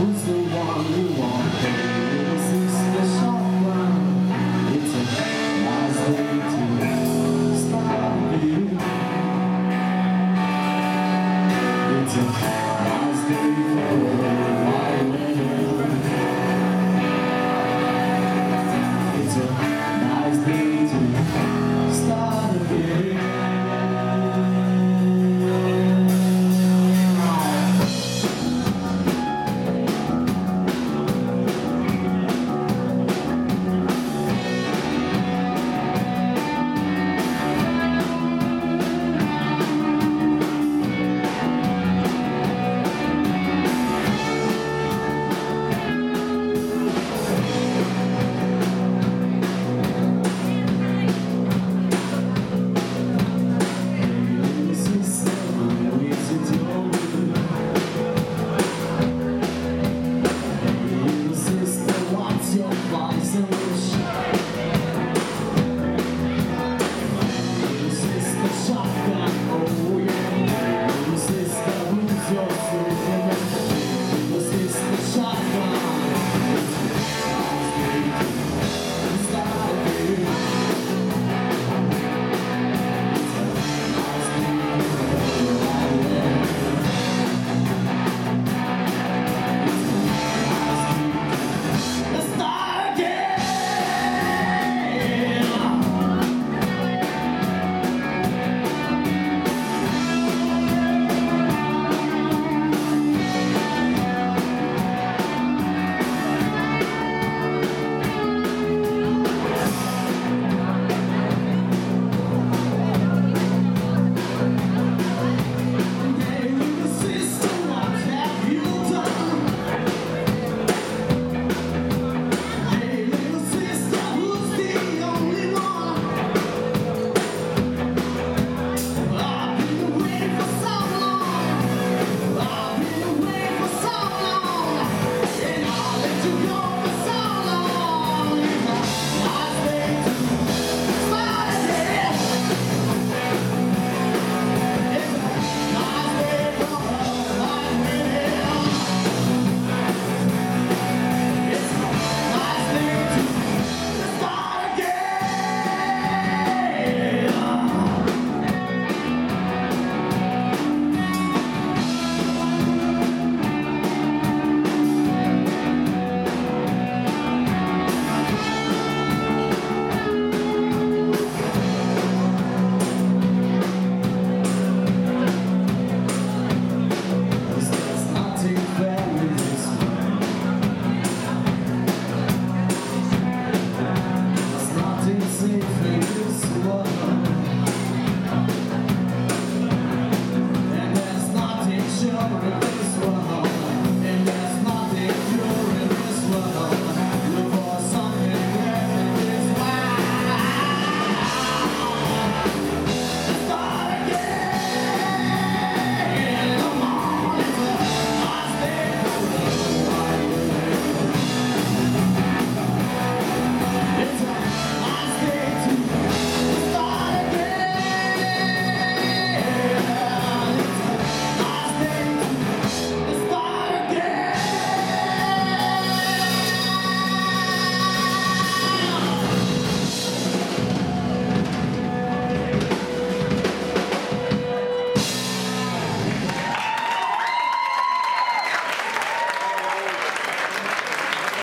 Who's the